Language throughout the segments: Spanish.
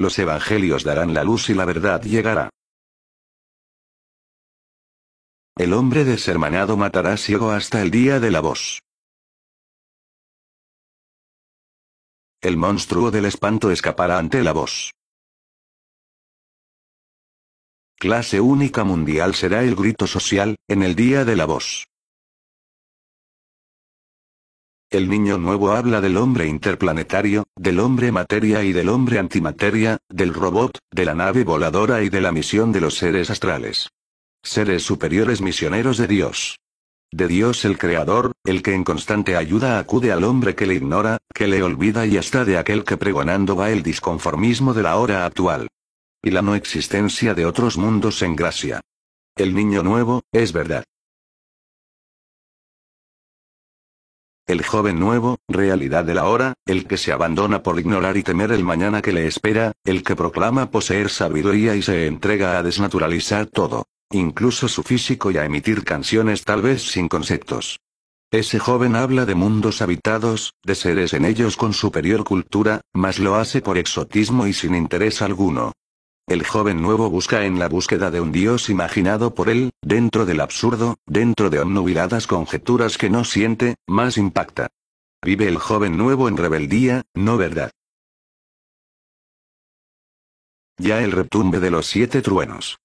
Los evangelios darán la luz y la verdad llegará. El hombre deshermanado matará ciego hasta el día de la voz. El monstruo del espanto escapará ante la voz. Clase única mundial será el grito social, en el día de la voz. El niño nuevo habla del hombre interplanetario, del hombre materia y del hombre antimateria, del robot, de la nave voladora y de la misión de los seres astrales. Seres superiores misioneros de Dios. De Dios el Creador, el que en constante ayuda acude al hombre que le ignora, que le olvida y hasta de aquel que pregonando va el disconformismo de la hora actual. Y la no existencia de otros mundos en gracia. El niño nuevo, es verdad. El joven nuevo, realidad de la hora, el que se abandona por ignorar y temer el mañana que le espera, el que proclama poseer sabiduría y se entrega a desnaturalizar todo incluso su físico y a emitir canciones tal vez sin conceptos. Ese joven habla de mundos habitados, de seres en ellos con superior cultura, mas lo hace por exotismo y sin interés alguno. El joven nuevo busca en la búsqueda de un Dios imaginado por él, dentro del absurdo, dentro de obnubiladas conjeturas que no siente, más impacta. Vive el joven nuevo en rebeldía, no verdad. Ya el retumbe de los siete truenos.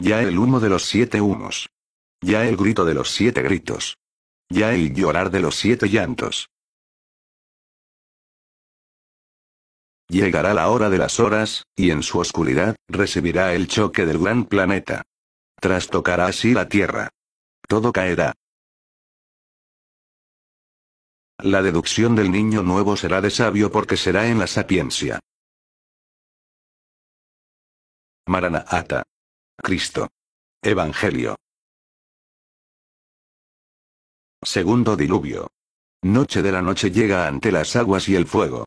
Ya el humo de los siete humos. Ya el grito de los siete gritos. Ya el llorar de los siete llantos. Llegará la hora de las horas, y en su oscuridad, recibirá el choque del gran planeta. Trastocará así la Tierra. Todo caerá. La deducción del niño nuevo será de sabio porque será en la sapiencia. Maranata. Cristo. Evangelio. Segundo diluvio. Noche de la noche llega ante las aguas y el fuego.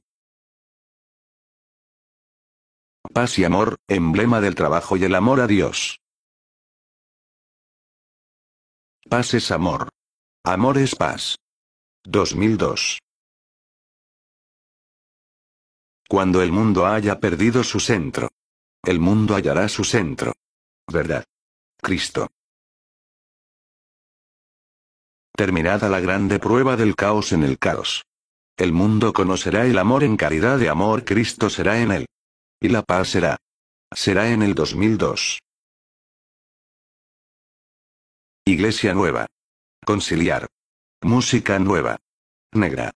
Paz y amor, emblema del trabajo y el amor a Dios. Paz es amor. Amor es paz. 2002. Cuando el mundo haya perdido su centro. El mundo hallará su centro. Verdad. Cristo. Terminada la grande prueba del caos en el caos. El mundo conocerá el amor en caridad de amor Cristo será en él. Y la paz será. Será en el 2002. Iglesia nueva. Conciliar. Música nueva. Negra.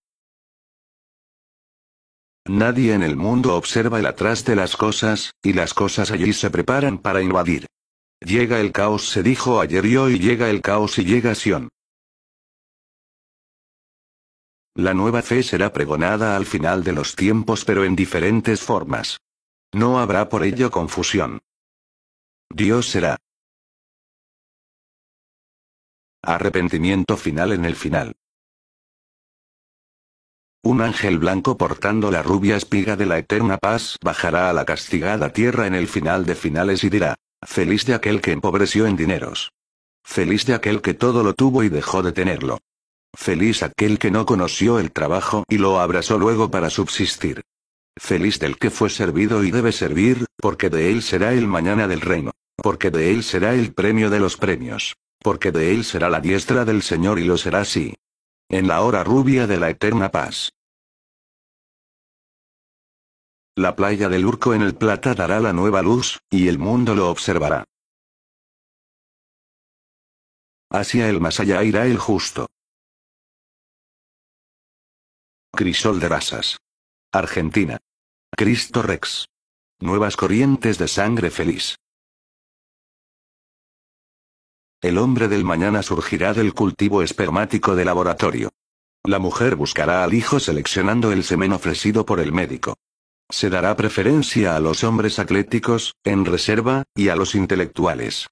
Nadie en el mundo observa el atrás de las cosas, y las cosas allí se preparan para invadir. Llega el caos se dijo ayer y hoy llega el caos y llega Sion. La nueva fe será pregonada al final de los tiempos pero en diferentes formas. No habrá por ello confusión. Dios será. Arrepentimiento final en el final. Un ángel blanco portando la rubia espiga de la eterna paz bajará a la castigada tierra en el final de finales y dirá, Feliz de aquel que empobreció en dineros. Feliz de aquel que todo lo tuvo y dejó de tenerlo. Feliz aquel que no conoció el trabajo y lo abrazó luego para subsistir. Feliz del que fue servido y debe servir, porque de él será el mañana del reino. Porque de él será el premio de los premios. Porque de él será la diestra del Señor y lo será así. En la hora rubia de la eterna paz. La playa del Urco en el Plata dará la nueva luz, y el mundo lo observará. Hacia el más allá irá el justo. Crisol de Rasas. Argentina. Cristo Rex. Nuevas corrientes de sangre feliz. El hombre del mañana surgirá del cultivo espermático de laboratorio. La mujer buscará al hijo seleccionando el semen ofrecido por el médico. Se dará preferencia a los hombres atléticos, en reserva, y a los intelectuales.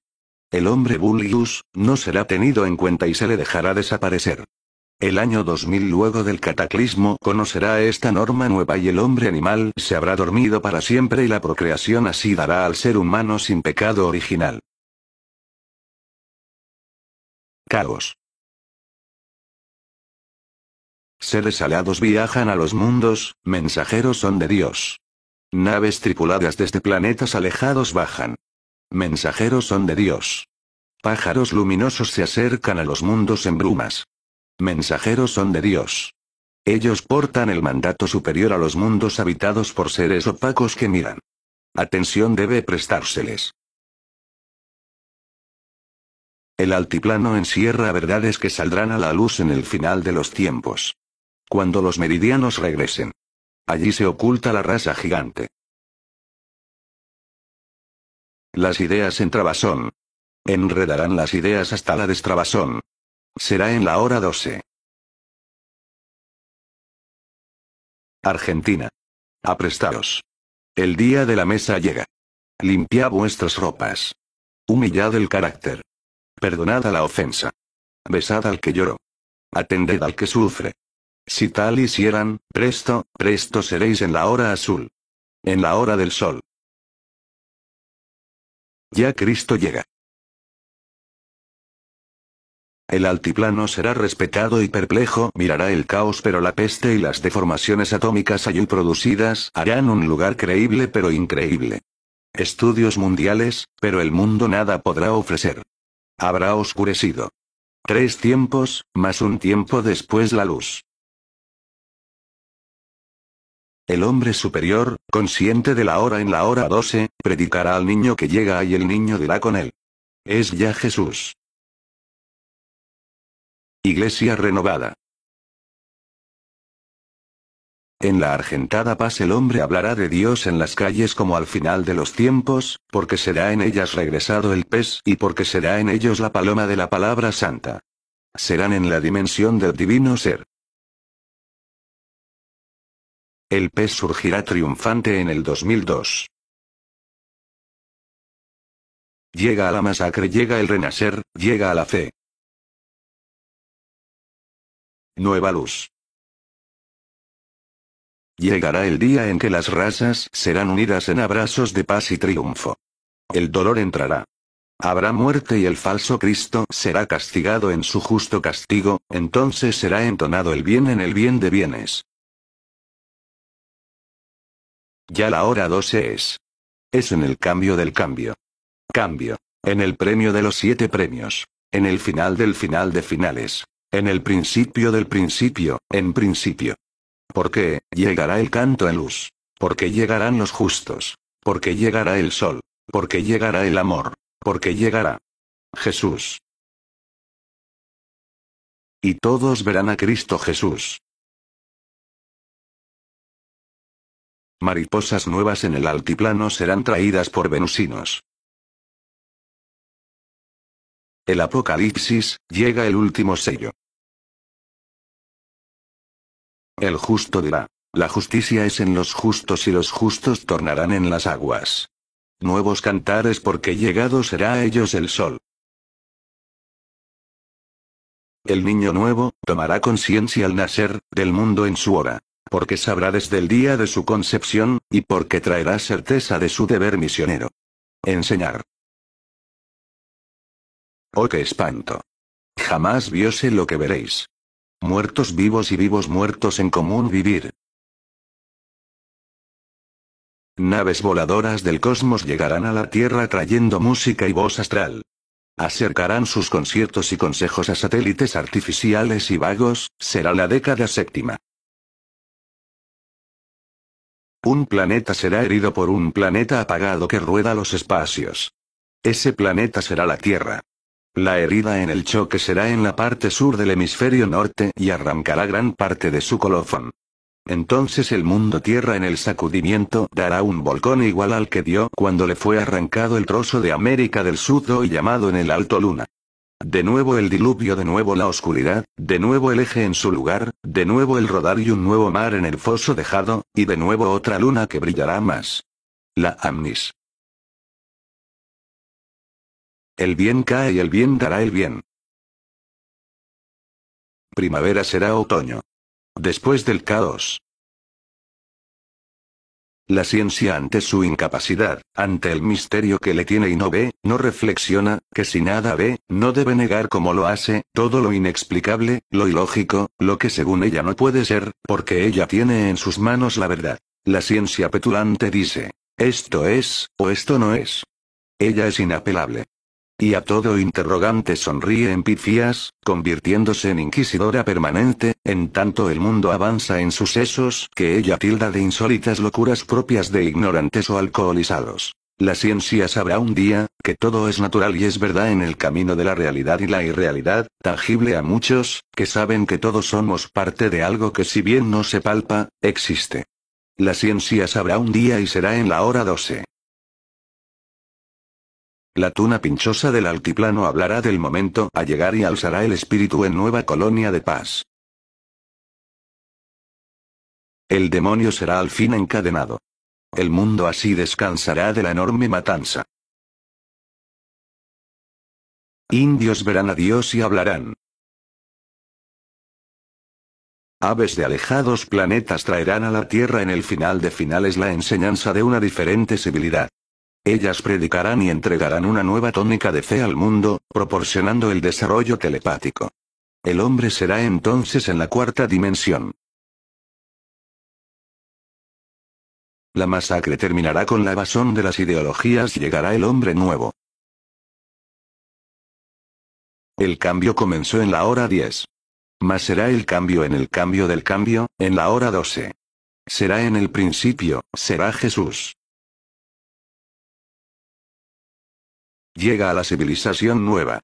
El hombre bullius, no será tenido en cuenta y se le dejará desaparecer. El año 2000 luego del cataclismo conocerá esta norma nueva y el hombre animal se habrá dormido para siempre y la procreación así dará al ser humano sin pecado original. Caos. Seres alados viajan a los mundos, mensajeros son de Dios. Naves tripuladas desde planetas alejados bajan. Mensajeros son de Dios. Pájaros luminosos se acercan a los mundos en brumas. Mensajeros son de Dios. Ellos portan el mandato superior a los mundos habitados por seres opacos que miran. Atención debe prestárseles. El altiplano encierra verdades que saldrán a la luz en el final de los tiempos. Cuando los meridianos regresen. Allí se oculta la raza gigante. Las ideas en trabazón. Enredarán las ideas hasta la destrabazón. Será en la hora 12. Argentina. Aprestaos. El día de la mesa llega. Limpiad vuestras ropas. Humillad el carácter. Perdonad a la ofensa. Besad al que lloró. Atended al que sufre. Si tal hicieran, presto, presto seréis en la hora azul. En la hora del sol. Ya Cristo llega. El altiplano será respetado y perplejo, mirará el caos pero la peste y las deformaciones atómicas allí producidas harán un lugar creíble pero increíble. Estudios mundiales, pero el mundo nada podrá ofrecer. Habrá oscurecido. Tres tiempos, más un tiempo después la luz. El hombre superior, consciente de la hora en la hora 12, predicará al niño que llega y el niño dirá con él. Es ya Jesús. Iglesia renovada. En la argentada paz el hombre hablará de Dios en las calles como al final de los tiempos, porque será en ellas regresado el pez y porque será en ellos la paloma de la palabra santa. Serán en la dimensión del divino ser. El pez surgirá triunfante en el 2002. Llega a la masacre, llega el renacer, llega a la fe. Nueva luz. Llegará el día en que las razas serán unidas en abrazos de paz y triunfo. El dolor entrará. Habrá muerte y el falso Cristo será castigado en su justo castigo, entonces será entonado el bien en el bien de bienes. Ya la hora 12 es. Es en el cambio del cambio. Cambio. En el premio de los siete premios. En el final del final de finales. En el principio del principio, en principio. Porque, llegará el canto en luz. Porque llegarán los justos. Porque llegará el sol. Porque llegará el amor. Porque llegará Jesús. Y todos verán a Cristo Jesús. Mariposas nuevas en el altiplano serán traídas por venusinos. El Apocalipsis, llega el último sello. El justo dirá, la justicia es en los justos y los justos tornarán en las aguas. Nuevos cantares porque llegado será a ellos el sol. El niño nuevo, tomará conciencia al nacer, del mundo en su hora. Porque sabrá desde el día de su concepción, y porque traerá certeza de su deber misionero. Enseñar. Oh, qué espanto. Jamás viose lo que veréis. Muertos vivos y vivos muertos en común vivir. Naves voladoras del cosmos llegarán a la Tierra trayendo música y voz astral. Acercarán sus conciertos y consejos a satélites artificiales y vagos, será la década séptima. Un planeta será herido por un planeta apagado que rueda los espacios. Ese planeta será la Tierra. La herida en el choque será en la parte sur del hemisferio norte y arrancará gran parte de su colofón. Entonces el mundo tierra en el sacudimiento dará un volcón igual al que dio cuando le fue arrancado el trozo de América del Sur y llamado en el Alto Luna. De nuevo el diluvio, de nuevo la oscuridad, de nuevo el eje en su lugar, de nuevo el rodar y un nuevo mar en el foso dejado, y de nuevo otra luna que brillará más. La Amnis. El bien cae y el bien dará el bien. Primavera será otoño. Después del caos. La ciencia ante su incapacidad, ante el misterio que le tiene y no ve, no reflexiona, que si nada ve, no debe negar como lo hace, todo lo inexplicable, lo ilógico, lo que según ella no puede ser, porque ella tiene en sus manos la verdad. La ciencia petulante dice, esto es, o esto no es. Ella es inapelable. Y a todo interrogante sonríe en pifias, convirtiéndose en inquisidora permanente, en tanto el mundo avanza en sucesos que ella tilda de insólitas locuras propias de ignorantes o alcoholizados. La ciencia sabrá un día, que todo es natural y es verdad en el camino de la realidad y la irrealidad, tangible a muchos, que saben que todos somos parte de algo que si bien no se palpa, existe. La ciencia sabrá un día y será en la hora 12. La tuna pinchosa del altiplano hablará del momento a llegar y alzará el espíritu en nueva colonia de paz. El demonio será al fin encadenado. El mundo así descansará de la enorme matanza. Indios verán a Dios y hablarán. Aves de alejados planetas traerán a la Tierra en el final de finales la enseñanza de una diferente civilidad. Ellas predicarán y entregarán una nueva tónica de fe al mundo, proporcionando el desarrollo telepático. El hombre será entonces en la cuarta dimensión. La masacre terminará con la evasión de las ideologías y llegará el hombre nuevo. El cambio comenzó en la hora 10. Mas será el cambio en el cambio del cambio, en la hora 12. Será en el principio, será Jesús. Llega a la civilización nueva.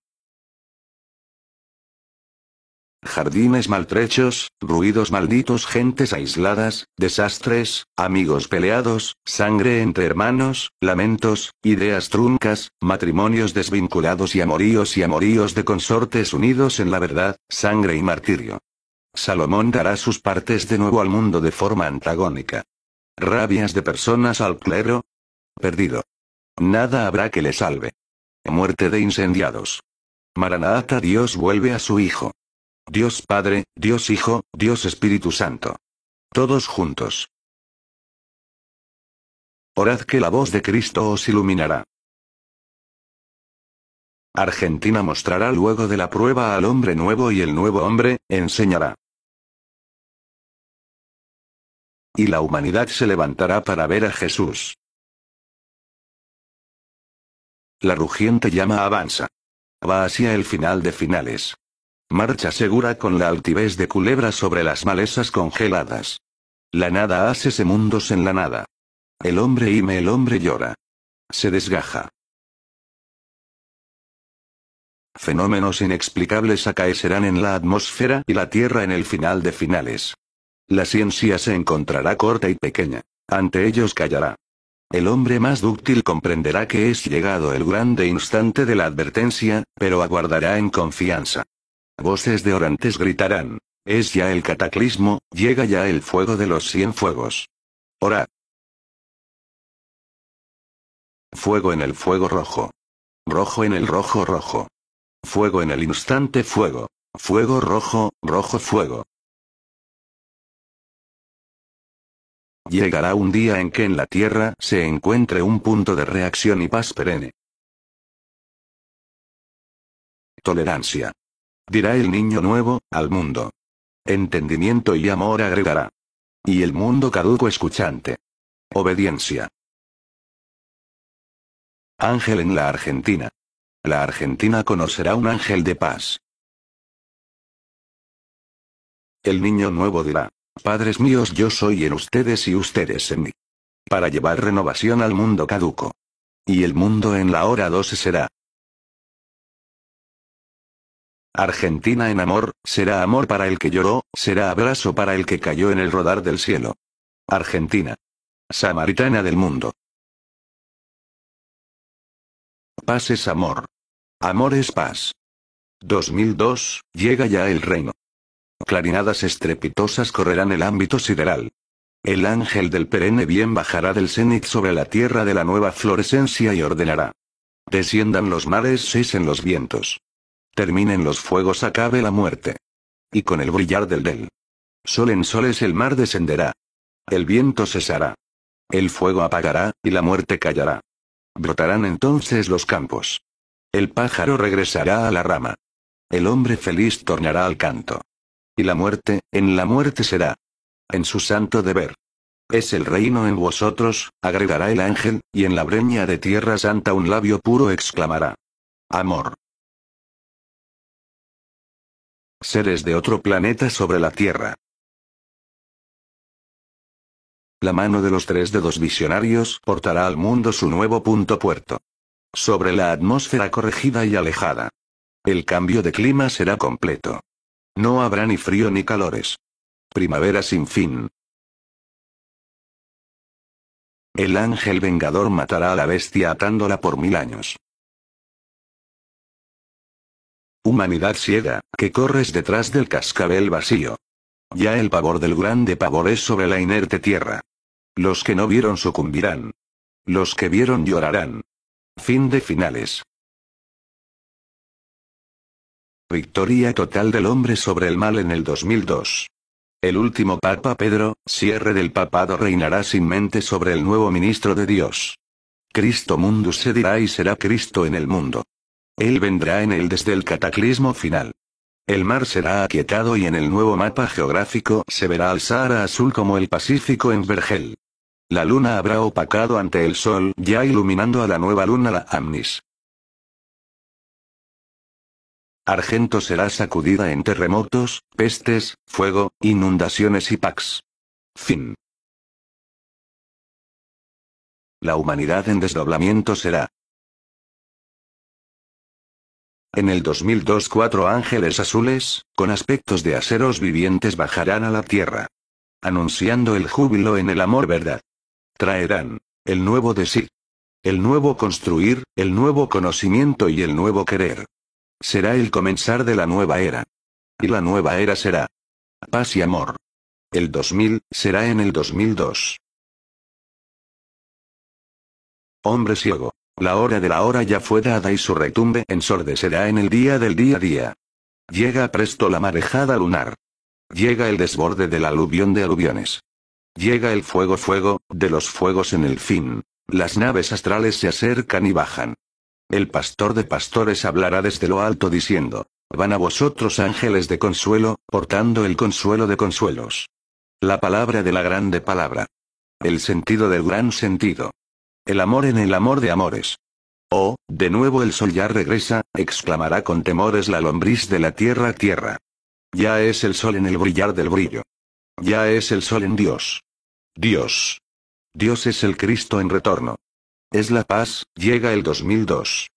Jardines maltrechos, ruidos malditos, gentes aisladas, desastres, amigos peleados, sangre entre hermanos, lamentos, ideas truncas, matrimonios desvinculados y amoríos y amoríos de consortes unidos en la verdad, sangre y martirio. Salomón dará sus partes de nuevo al mundo de forma antagónica. Rabias de personas al clero. Perdido. Nada habrá que le salve. Muerte de incendiados. Maranata Dios vuelve a su Hijo. Dios Padre, Dios Hijo, Dios Espíritu Santo. Todos juntos. Orad que la voz de Cristo os iluminará. Argentina mostrará luego de la prueba al hombre nuevo y el nuevo hombre, enseñará. Y la humanidad se levantará para ver a Jesús. La rugiente llama avanza. Va hacia el final de finales. Marcha segura con la altivez de culebra sobre las malezas congeladas. La nada hace mundos en la nada. El hombre ime, el hombre llora. Se desgaja. Fenómenos inexplicables acaecerán en la atmósfera y la Tierra en el final de finales. La ciencia se encontrará corta y pequeña. Ante ellos callará. El hombre más dúctil comprenderá que es llegado el grande instante de la advertencia, pero aguardará en confianza. Voces de orantes gritarán. Es ya el cataclismo, llega ya el fuego de los cien fuegos. Orad. Fuego en el fuego rojo. Rojo en el rojo rojo. Fuego en el instante fuego. Fuego rojo, rojo fuego. Llegará un día en que en la Tierra se encuentre un punto de reacción y paz perenne. Tolerancia. Dirá el niño nuevo, al mundo. Entendimiento y amor agregará. Y el mundo caduco escuchante. Obediencia. Ángel en la Argentina. La Argentina conocerá un ángel de paz. El niño nuevo dirá, Padres míos yo soy en ustedes y ustedes en mí. Para llevar renovación al mundo caduco. Y el mundo en la hora 12 será. Argentina en amor, será amor para el que lloró, será abrazo para el que cayó en el rodar del cielo. Argentina. Samaritana del mundo. Paz es amor. Amor es paz. 2002, llega ya el reino. Clarinadas estrepitosas correrán el ámbito sideral. El ángel del perenne bien bajará del cenit sobre la tierra de la nueva florescencia y ordenará. Desciendan los mares, cesen los vientos. Terminen los fuegos, acabe la muerte. Y con el brillar del del sol en soles el mar descenderá. El viento cesará. El fuego apagará, y la muerte callará. Brotarán entonces los campos. El pájaro regresará a la rama. El hombre feliz tornará al canto. Y la muerte, en la muerte será. En su santo deber. Es el reino en vosotros, agregará el ángel, y en la breña de tierra santa un labio puro exclamará. Amor. Seres de otro planeta sobre la tierra. La mano de los tres dedos visionarios portará al mundo su nuevo punto puerto. Sobre la atmósfera corregida y alejada. El cambio de clima será completo. No habrá ni frío ni calores. Primavera sin fin. El ángel vengador matará a la bestia atándola por mil años. Humanidad ciega, que corres detrás del cascabel vacío. Ya el pavor del grande pavor es sobre la inerte tierra. Los que no vieron sucumbirán. Los que vieron llorarán. Fin de finales. Victoria total del hombre sobre el mal en el 2002. El último Papa Pedro, cierre del papado reinará sin mente sobre el nuevo ministro de Dios. Cristo mundus se dirá y será Cristo en el mundo. Él vendrá en él desde el cataclismo final. El mar será aquietado y en el nuevo mapa geográfico se verá al Sahara azul como el Pacífico en Vergel. La luna habrá opacado ante el sol, ya iluminando a la nueva luna la Amnis. Argento será sacudida en terremotos, pestes, fuego, inundaciones y pax. Fin. La humanidad en desdoblamiento será. En el 2002 cuatro ángeles azules, con aspectos de aceros vivientes bajarán a la tierra. Anunciando el júbilo en el amor verdad. Traerán, el nuevo decir. El nuevo construir, el nuevo conocimiento y el nuevo querer. Será el comenzar de la nueva era. Y la nueva era será paz y amor. El 2000 será en el 2002. Hombre ciego. La hora de la hora ya fue dada y su retumbe ensordecerá en el día del día a día. Llega presto la marejada lunar. Llega el desborde del aluvión de aluviones. Llega el fuego fuego, de los fuegos en el fin. Las naves astrales se acercan y bajan. El pastor de pastores hablará desde lo alto diciendo, Van a vosotros ángeles de consuelo, portando el consuelo de consuelos. La palabra de la grande palabra. El sentido del gran sentido. El amor en el amor de amores. Oh, de nuevo el sol ya regresa, exclamará con temores la lombriz de la tierra tierra. Ya es el sol en el brillar del brillo. Ya es el sol en Dios. Dios. Dios es el Cristo en retorno. Es la paz, llega el 2002.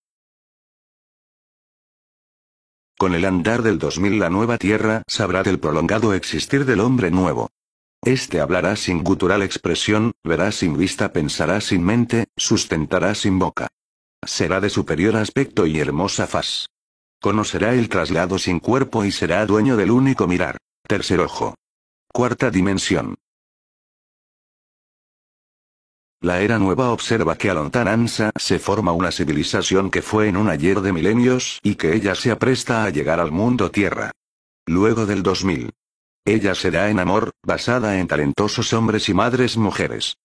Con el andar del 2000 la nueva tierra sabrá del prolongado existir del hombre nuevo. Este hablará sin gutural expresión, verá sin vista, pensará sin mente, sustentará sin boca. Será de superior aspecto y hermosa faz. Conocerá el traslado sin cuerpo y será dueño del único mirar. Tercer ojo. Cuarta dimensión. La era nueva observa que a lontananza se forma una civilización que fue en un ayer de milenios y que ella se apresta a llegar al mundo tierra. Luego del 2000. Ella será en amor, basada en talentosos hombres y madres mujeres.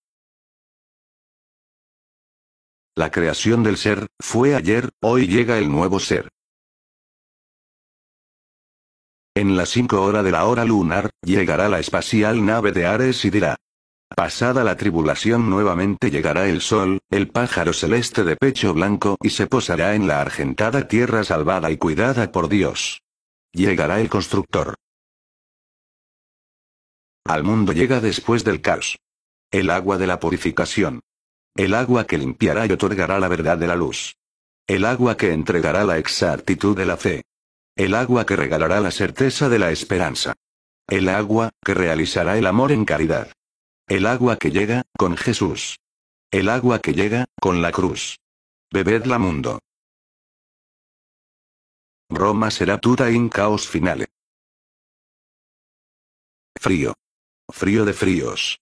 La creación del ser, fue ayer, hoy llega el nuevo ser. En las 5 horas de la hora lunar, llegará la espacial nave de Ares y dirá, Pasada la tribulación nuevamente llegará el sol, el pájaro celeste de pecho blanco y se posará en la argentada tierra salvada y cuidada por Dios. Llegará el constructor. Al mundo llega después del caos. El agua de la purificación. El agua que limpiará y otorgará la verdad de la luz. El agua que entregará la exactitud de la fe. El agua que regalará la certeza de la esperanza. El agua que realizará el amor en caridad. El agua que llega, con Jesús. El agua que llega, con la cruz. Bebedla mundo. Roma será tuta in caos finale. Frío. Frío de fríos.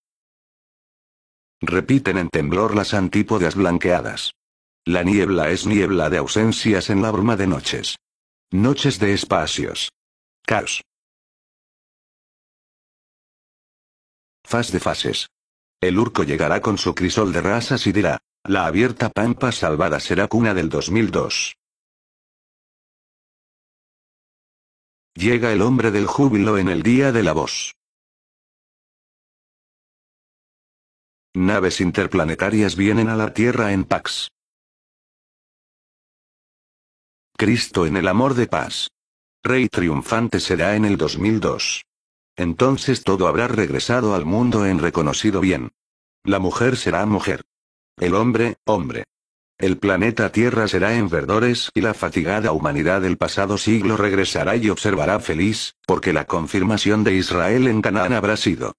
Repiten en temblor las antípodas blanqueadas. La niebla es niebla de ausencias en la bruma de noches. Noches de espacios. Caos. Faz de fases. El urco llegará con su crisol de rasas y dirá, la abierta pampa salvada será cuna del 2002. Llega el hombre del júbilo en el día de la voz. Naves interplanetarias vienen a la Tierra en Pax. Cristo en el amor de paz. Rey triunfante será en el 2002. Entonces todo habrá regresado al mundo en reconocido bien. La mujer será mujer. El hombre, hombre. El planeta Tierra será en verdores y la fatigada humanidad del pasado siglo regresará y observará feliz, porque la confirmación de Israel en Canaán habrá sido.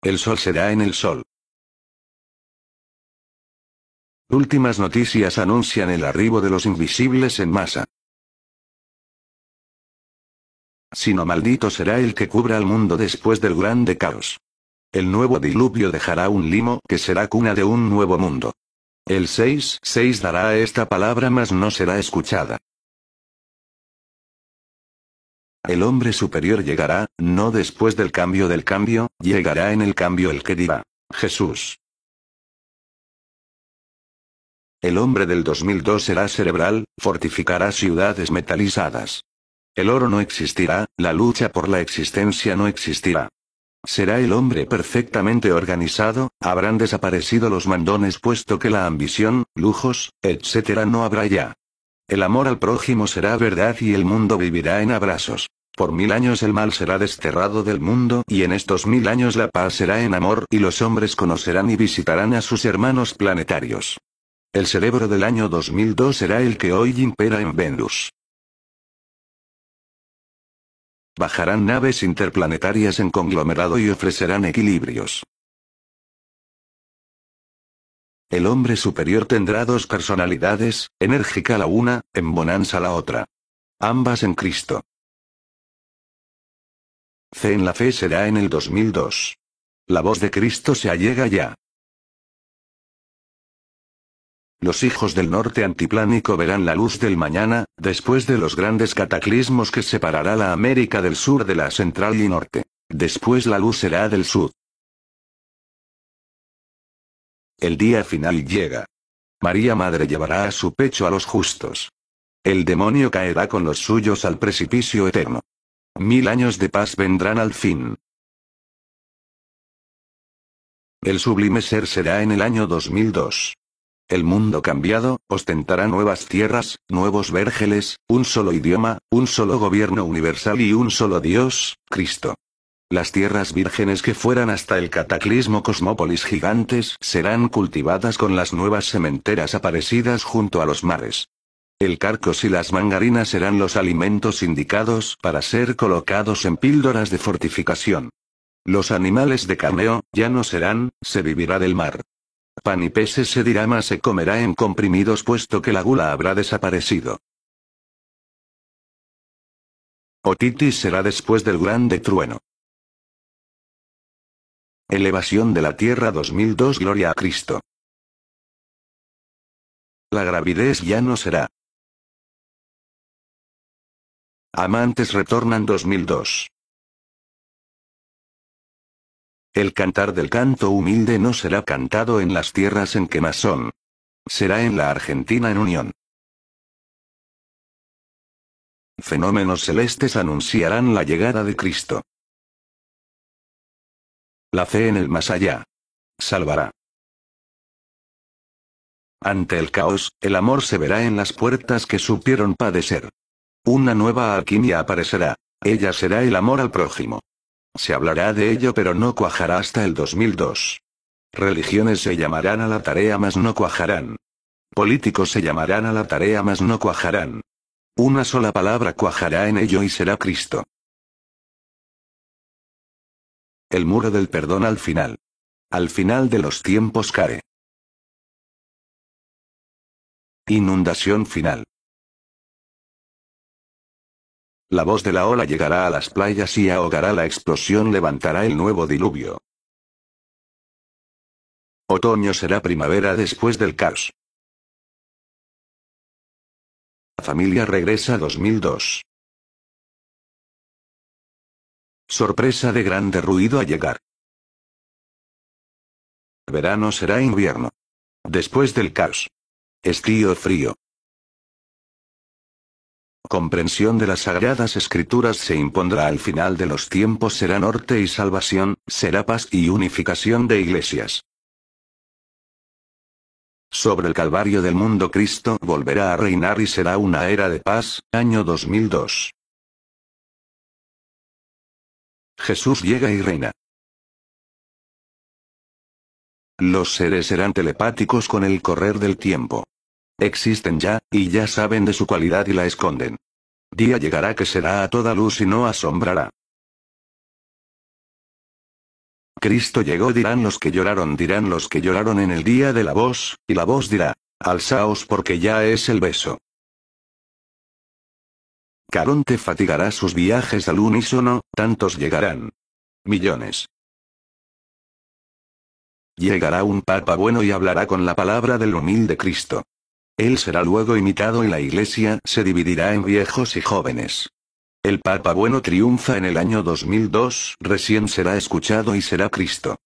El sol será en el sol. Últimas noticias anuncian el arribo de los invisibles en masa. Sino maldito será el que cubra al mundo después del grande caos. El nuevo diluvio dejará un limo que será cuna de un nuevo mundo. El 6, 6 dará esta palabra mas no será escuchada. El hombre superior llegará, no después del cambio del cambio, llegará en el cambio el que dirá, Jesús. El hombre del 2002 será cerebral, fortificará ciudades metalizadas. El oro no existirá, la lucha por la existencia no existirá. Será el hombre perfectamente organizado, habrán desaparecido los mandones puesto que la ambición, lujos, etc. no habrá ya. El amor al prójimo será verdad y el mundo vivirá en abrazos. Por mil años el mal será desterrado del mundo y en estos mil años la paz será en amor y los hombres conocerán y visitarán a sus hermanos planetarios. El cerebro del año 2002 será el que hoy impera en Venus. Bajarán naves interplanetarias en conglomerado y ofrecerán equilibrios. El hombre superior tendrá dos personalidades, enérgica la una, en bonanza la otra. Ambas en Cristo. Fe en la fe será en el 2002. La voz de Cristo se allega ya. Los hijos del norte antiplánico verán la luz del mañana, después de los grandes cataclismos que separará la América del sur de la central y norte. Después la luz será del sur. El día final llega. María Madre llevará a su pecho a los justos. El demonio caerá con los suyos al precipicio eterno. Mil años de paz vendrán al fin. El sublime ser será en el año 2002. El mundo cambiado, ostentará nuevas tierras, nuevos vergeles, un solo idioma, un solo gobierno universal y un solo Dios, Cristo. Las tierras vírgenes que fueran hasta el cataclismo cosmópolis gigantes serán cultivadas con las nuevas sementeras aparecidas junto a los mares. El carcos y las mangarinas serán los alimentos indicados para ser colocados en píldoras de fortificación. Los animales de carneo, ya no serán, se vivirá del mar. Pan y peces se dirá más se comerá en comprimidos puesto que la gula habrá desaparecido. Otitis será después del grande trueno. Elevación de la Tierra 2002 Gloria a Cristo. La gravidez ya no será. Amantes retornan 2002. El cantar del canto humilde no será cantado en las tierras en que más son. Será en la Argentina en unión. Fenómenos celestes anunciarán la llegada de Cristo. La fe en el más allá. Salvará. Ante el caos, el amor se verá en las puertas que supieron padecer. Una nueva alquimia aparecerá. Ella será el amor al prójimo. Se hablará de ello pero no cuajará hasta el 2002. Religiones se llamarán a la tarea mas no cuajarán. Políticos se llamarán a la tarea mas no cuajarán. Una sola palabra cuajará en ello y será Cristo. El muro del perdón al final. Al final de los tiempos cae. Inundación final. La voz de la ola llegará a las playas y ahogará la explosión levantará el nuevo diluvio. Otoño será primavera después del caos. La familia regresa 2002. Sorpresa de grande ruido a llegar. Verano será invierno. Después del caos. Estío frío comprensión de las sagradas escrituras se impondrá al final de los tiempos será norte y salvación, será paz y unificación de iglesias. Sobre el calvario del mundo Cristo volverá a reinar y será una era de paz, año 2002. Jesús llega y reina. Los seres serán telepáticos con el correr del tiempo. Existen ya, y ya saben de su cualidad y la esconden. Día llegará que será a toda luz y no asombrará. Cristo llegó dirán los que lloraron dirán los que lloraron en el día de la voz, y la voz dirá, alzaos porque ya es el beso. Caronte fatigará sus viajes al unísono, tantos llegarán. Millones. Llegará un papa bueno y hablará con la palabra del humilde Cristo. Él será luego imitado y la iglesia se dividirá en viejos y jóvenes. El Papa Bueno triunfa en el año 2002, recién será escuchado y será Cristo.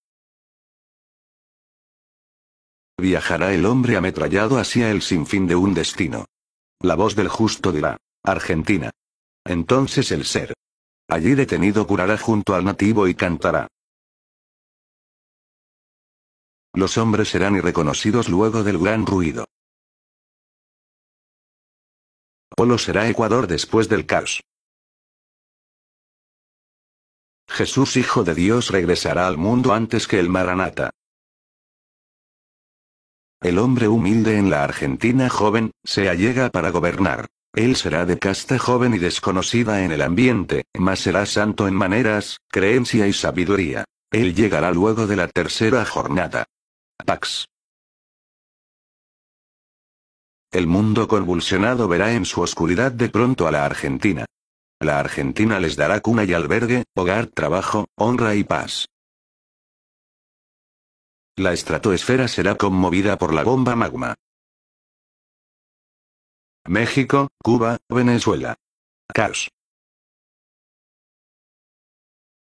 Viajará el hombre ametrallado hacia el sinfín de un destino. La voz del justo dirá, Argentina. Entonces el ser. Allí detenido curará junto al nativo y cantará. Los hombres serán irreconocidos luego del gran ruido. Polo será Ecuador después del caos. Jesús Hijo de Dios regresará al mundo antes que el Maranata. El hombre humilde en la Argentina joven, se allega para gobernar. Él será de casta joven y desconocida en el ambiente, mas será santo en maneras, creencia y sabiduría. Él llegará luego de la tercera jornada. Pax. El mundo convulsionado verá en su oscuridad de pronto a la Argentina. La Argentina les dará cuna y albergue, hogar, trabajo, honra y paz. La estratosfera será conmovida por la bomba magma. México, Cuba, Venezuela. Caos.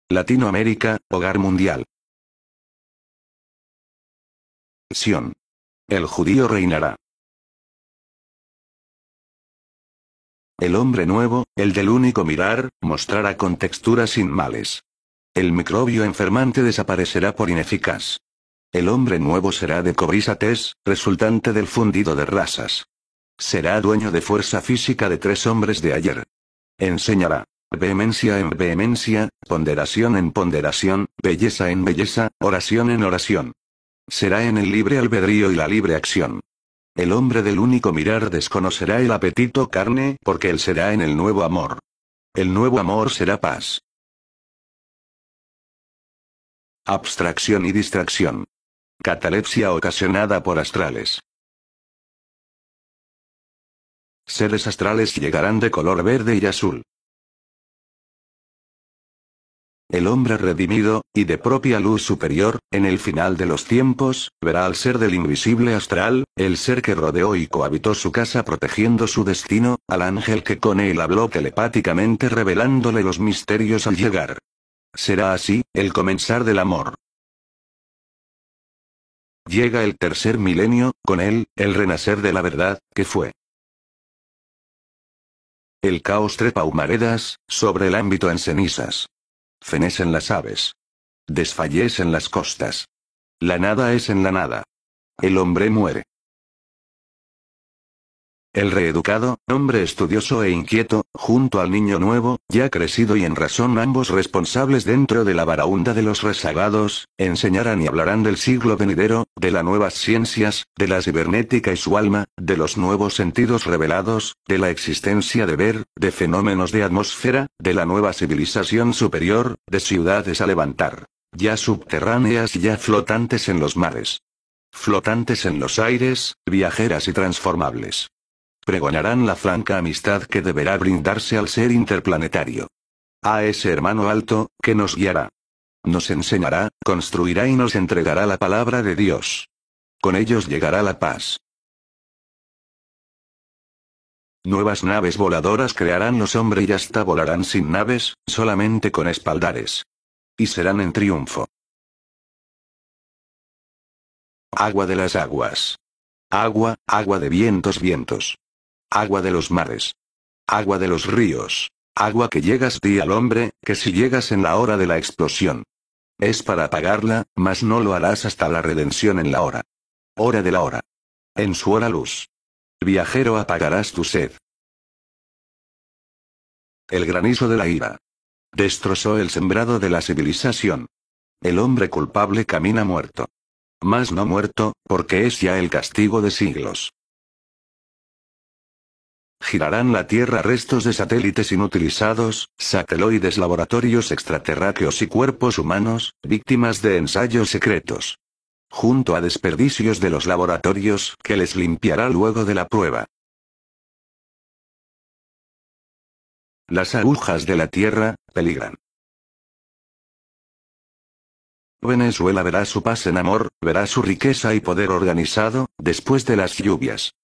Latinoamérica, hogar mundial. Sion. El judío reinará. El hombre nuevo, el del único mirar, mostrará con textura sin males. El microbio enfermante desaparecerá por ineficaz. El hombre nuevo será de cobrisates, resultante del fundido de razas. Será dueño de fuerza física de tres hombres de ayer. Enseñará. Vehemencia en vehemencia, ponderación en ponderación, belleza en belleza, oración en oración. Será en el libre albedrío y la libre acción. El hombre del único mirar desconocerá el apetito carne porque él será en el nuevo amor. El nuevo amor será paz. Abstracción y distracción. Catalepsia ocasionada por astrales. Seres astrales llegarán de color verde y azul. El hombre redimido, y de propia luz superior, en el final de los tiempos, verá al ser del invisible astral, el ser que rodeó y cohabitó su casa protegiendo su destino, al ángel que con él habló telepáticamente revelándole los misterios al llegar. Será así, el comenzar del amor. Llega el tercer milenio, con él, el renacer de la verdad, que fue. El caos trepa humaredas, sobre el ámbito en cenizas. Fenecen las aves. Desfallecen las costas. La nada es en la nada. El hombre muere. El reeducado, hombre estudioso e inquieto, junto al niño nuevo, ya crecido y en razón ambos responsables dentro de la varaunda de los rezagados, enseñarán y hablarán del siglo venidero, de las nuevas ciencias, de la cibernética y su alma, de los nuevos sentidos revelados, de la existencia de ver, de fenómenos de atmósfera, de la nueva civilización superior, de ciudades a levantar. Ya subterráneas y ya flotantes en los mares. Flotantes en los aires, viajeras y transformables pregonarán la franca amistad que deberá brindarse al ser interplanetario. A ese hermano alto, que nos guiará. Nos enseñará, construirá y nos entregará la palabra de Dios. Con ellos llegará la paz. Nuevas naves voladoras crearán los hombres y hasta volarán sin naves, solamente con espaldares. Y serán en triunfo. Agua de las aguas. Agua, agua de vientos, vientos. Agua de los mares. Agua de los ríos. Agua que llegas ti al hombre, que si llegas en la hora de la explosión. Es para apagarla, mas no lo harás hasta la redención en la hora. Hora de la hora. En su hora luz. Viajero apagarás tu sed. El granizo de la ira. Destrozó el sembrado de la civilización. El hombre culpable camina muerto. Mas no muerto, porque es ya el castigo de siglos. Girarán la Tierra restos de satélites inutilizados, sateloides laboratorios extraterráqueos y cuerpos humanos, víctimas de ensayos secretos. Junto a desperdicios de los laboratorios que les limpiará luego de la prueba. Las agujas de la Tierra, peligran. Venezuela verá su paz en amor, verá su riqueza y poder organizado, después de las lluvias.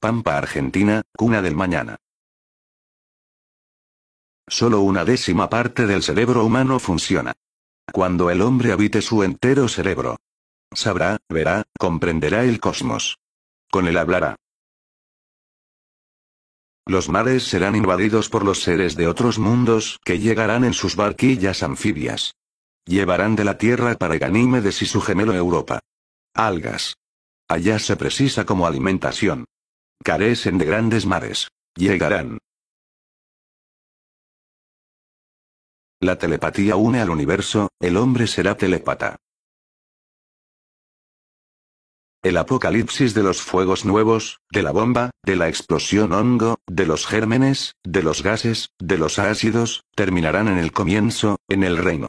Pampa Argentina, cuna del mañana. Solo una décima parte del cerebro humano funciona. Cuando el hombre habite su entero cerebro. Sabrá, verá, comprenderá el cosmos. Con él hablará. Los mares serán invadidos por los seres de otros mundos que llegarán en sus barquillas anfibias. Llevarán de la Tierra para Ganímedes y su gemelo Europa. Algas. Allá se precisa como alimentación. Carecen de grandes mares. Llegarán. La telepatía une al universo, el hombre será telepata. El apocalipsis de los fuegos nuevos, de la bomba, de la explosión hongo, de los gérmenes, de los gases, de los ácidos, terminarán en el comienzo, en el reino.